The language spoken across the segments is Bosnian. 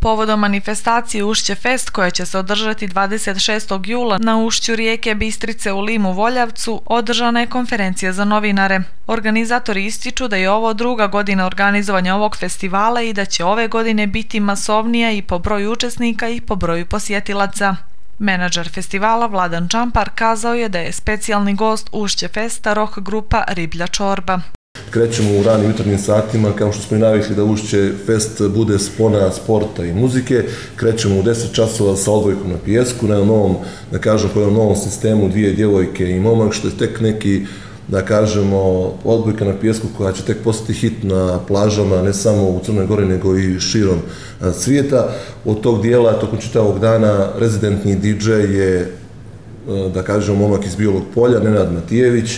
Povodom manifestacije Ušće Fest koja će se održati 26. jula na ušću rijeke Bistrice u Limu Voljavcu održana je konferencija za novinare. Organizatori ističu da je ovo druga godina organizovanja ovog festivala i da će ove godine biti masovnija i po broju učesnika i po broju posjetilaca. Menadžer festivala Vladan Čampar kazao je da je specijalni gost Ušće Festa rock grupa Riblja Čorba. Krećemo u ranim jutarnjim satima, kao što smo i navikli da Ušće Fest bude spona sporta i muzike. Krećemo u 10 časova sa odvojkom na pijesku, na novom, da kažem, po novom sistemu dvije djevojke i momak, što je tek neki da kažemo, odbojka na pijesku koja će tek postati hit na plažama, ne samo u Crnoj Gori, nego i širom svijeta. Od tog dijela, tokom čitavog dana, rezidentni DJ je, da kažemo, momak iz Biolog polja, Nenad Matijević,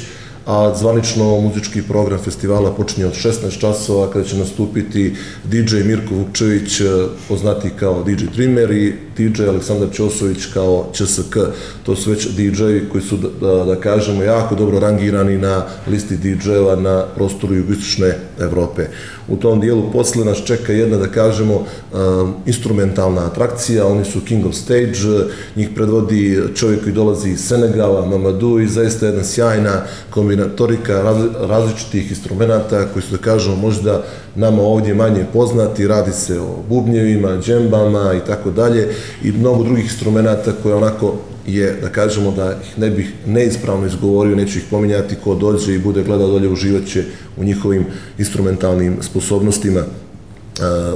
a zvanično muzički program festivala počinje od 16 časova kada će nastupiti DJ Mirko Vukčević, e, poznati kao DJ Dreamer i DJ Aleksandar Ćosović kao ČSK. To su već DJ-evi koji su, da, da kažemo, jako dobro rangirani na listi DJ-eva na prostoru jugoistočne Evrope. U tom dijelu posle nas čeka jedna, da kažemo, um, instrumentalna atrakcija, oni su King of Stage, njih predvodi čovjek koji dolazi iz Senegala, Mamadou i zaista jedna sjajna kombinatorika različitih instrumenta koji su, da kažemo, možda nama ovdje manje poznati, radi se o bubnjevima, džembama i tako dalje i mnogo drugih instrumenta koje onako je, da kažemo da ih ne bih neispravno izgovorio, neću ih pominjati, ko dođe i bude gledao dolje, uživaće u njihovim instrumentalnim sposobnostima.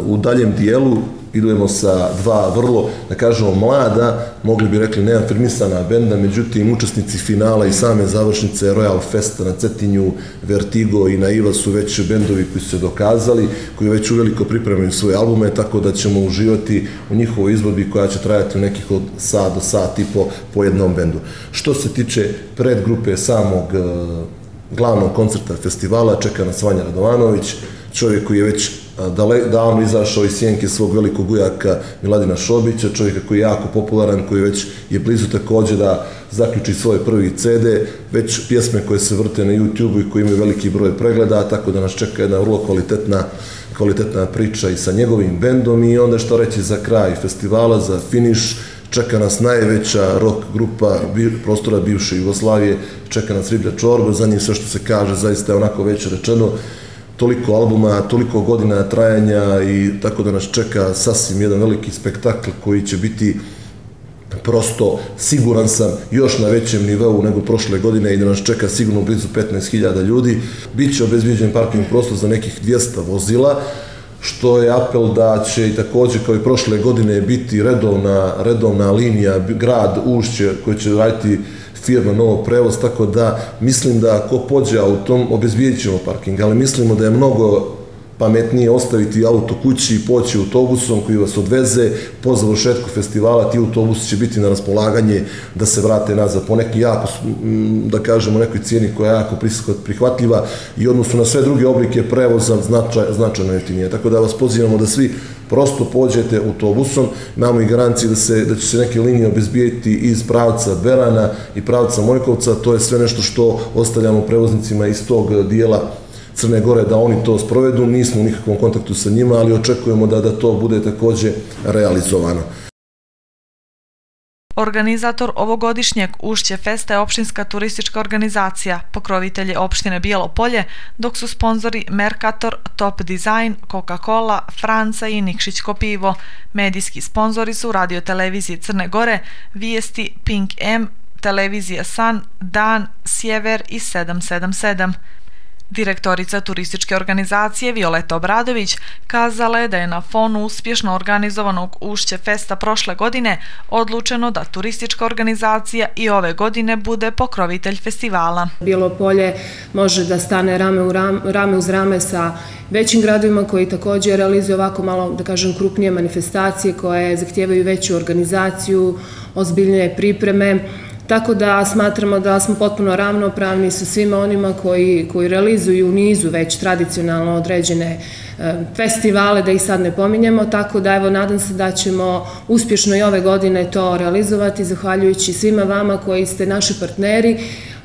U daljem dijelu idujemo sa dva vrlo, da kažemo, mlada, mogli bi rekli neafirmisana benda, međutim, učesnici finala i same završnice Royal Festa na Cetinju, Vertigo i Naiva su već bendovi koji su se dokazali, koji već uveliko pripremaju svoje albume, tako da ćemo uživati u njihovoj izvodbi koja će trajati u nekih od sat do sat i po, po jednom bendu. Što se tiče predgrupe samog eh, glavnog koncerta festivala, čeka nas Vanja Radovanović, čovjek koji je već davno izašao iz sjenke svog velikog ujaka Miladina Šobića, čovjeka koji je jako popularan, koji već je blizu također da zaključi svoj prvi CD, već pjesme koje se vrte na YouTube-u i koji imaju veliki broj pregleda, tako da nas čeka jedna vrlo kvalitetna kvalitetna priča i sa njegovim bendom i onda što reći za kraj festivala, za finiš, čeka nas najveća rock grupa prostora bivše Jugoslavije, čeka nas Riblja Čorba, za njim sve što se kaže zaista je onako već rečeno, toliko albuma, toliko godina trajanja i tako da nas čeka sasvim jedan veliki spektakl koji će biti prosto siguran sam još na većem nivou nego prošle godine i da nas čeka sigurno blizu 15.000 ljudi. Biće obezbijeđen parking prostor za nekih 200 vozila, što je apel da će i također kao i prošle godine biti redovna, redovna linija grad Ušće koji će raditi firma Novo prevoz, tako da mislim da ako pođe autom, obezbijedit ćemo parking, ali mislimo da je mnogo pametnije ostaviti auto kući i poći autobusom koji vas odveze. Po završetku festivala, ti autobusi će biti na raspolaganje da se vrate nazad po neki jako, da kažemo, nekoj cijeni koja je jako prihvatljiva i odnosno na sve druge oblike prevoza značaj, značajno jeftinije. Tako da vas pozivamo da svi prosto pođete autobusom, imamo i garancije da, se, da će se neke linije obezbijeti iz pravca Berana i pravca Mojkovca, to je sve nešto što ostavljamo prevoznicima iz tog dijela Crne Gore da oni to sprovedu, nismo u nikakvom kontaktu sa njima, ali očekujemo da, da to bude takođe realizovano. Organizator ovogodišnjeg Ušće Festa je opštinska turistička organizacija, pokrovitelje opštine Bijelo polje, dok su sponzori Mercator, Top Design, Coca-Cola, Franca i Nikšićko pivo. Medijski sponzori su radio televizije Crne Gore, Vijesti, Pink M, televizija San, Dan, Sjever i 777. Direktorica turističke organizacije Violeta Obradović kazala je da je na fonu uspješno organizovanog Ušće festa prošle godine odlučeno da turistička organizacija i ove godine bude pokrovitelj festivala. Bijelo polje može da stane rame, u rame, rame uz rame sa većim gradovima koji također realizuju ovako malo, da kažem, krupnije manifestacije koje zahtijevaju veću organizaciju, ozbiljnije pripreme. Tako da smatramo da smo potpuno ravnopravni sa svima onima koji, koji realizuju u nizu već tradicionalno određene e, festivale, da ih sad ne pominjemo, tako da evo nadam se da ćemo uspješno i ove godine to realizovati, zahvaljujući svima vama koji ste naši partneri,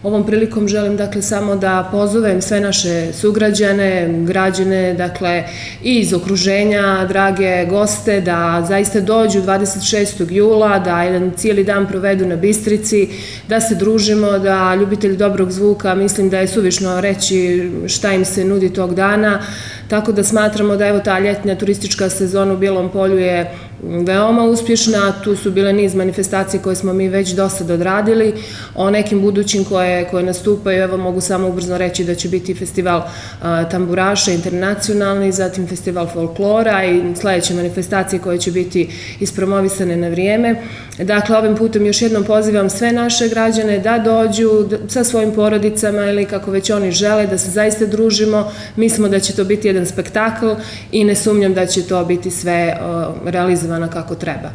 Ovom prilikom želim dakle samo da pozovem sve naše sugrađane, građane, dakle i iz okruženja, drage goste, da zaista dođu 26. jula, da jedan cijeli dan provedu na Bistrici, da se družimo, da ljubitelji dobrog zvuka, mislim da je suvišno reći šta im se nudi tog dana, tako da smatramo da evo ta ljetnja turistička sezona u Bijelom polju je veoma uspješna, tu su bile niz manifestacije koje smo mi već do sad odradili, o nekim budućim koje, koje nastupaju, evo mogu samo ubrzno reći da će biti festival tamburaša internacionalni, zatim festival folklora i sljedeće manifestacije koje će biti ispromovisane na vrijeme. Dakle, ovim putem još jednom pozivam sve naše građane da dođu sa svojim porodicama ili kako već oni žele, da se zaista družimo. Mislimo da će to biti jedan spektakl i ne sumnjam da će to biti sve realizovano kako treba.